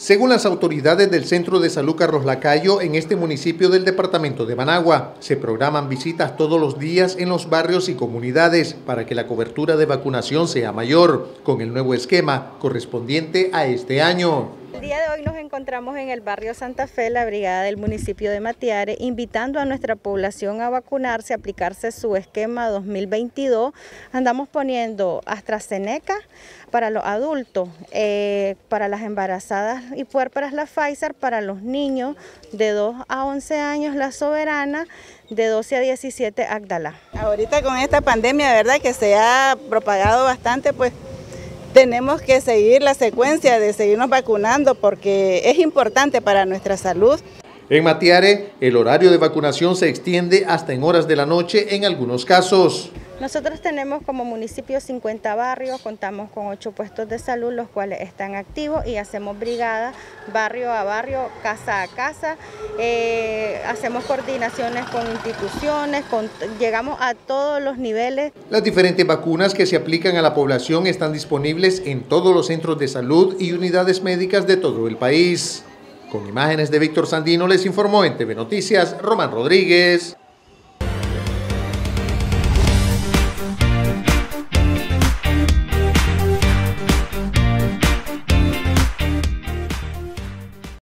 Según las autoridades del Centro de Salud Carlos Lacayo, en este municipio del departamento de Managua, se programan visitas todos los días en los barrios y comunidades para que la cobertura de vacunación sea mayor, con el nuevo esquema correspondiente a este año. El día de hoy nos encontramos en el barrio Santa Fe, la brigada del municipio de Matiare, invitando a nuestra población a vacunarse, a aplicarse su esquema 2022. Andamos poniendo AstraZeneca para los adultos, eh, para las embarazadas y puérperas la Pfizer, para los niños de 2 a 11 años la Soberana, de 12 a 17 Agdala. Ahorita con esta pandemia, ¿verdad? Que se ha propagado bastante, pues tenemos que seguir la secuencia de seguirnos vacunando porque es importante para nuestra salud. En Matiare, el horario de vacunación se extiende hasta en horas de la noche en algunos casos. Nosotros tenemos como municipio 50 barrios, contamos con 8 puestos de salud, los cuales están activos y hacemos brigada barrio a barrio, casa a casa. Eh, hacemos coordinaciones con instituciones, llegamos a todos los niveles. Las diferentes vacunas que se aplican a la población están disponibles en todos los centros de salud y unidades médicas de todo el país. Con imágenes de Víctor Sandino les informó en TV Noticias Román Rodríguez.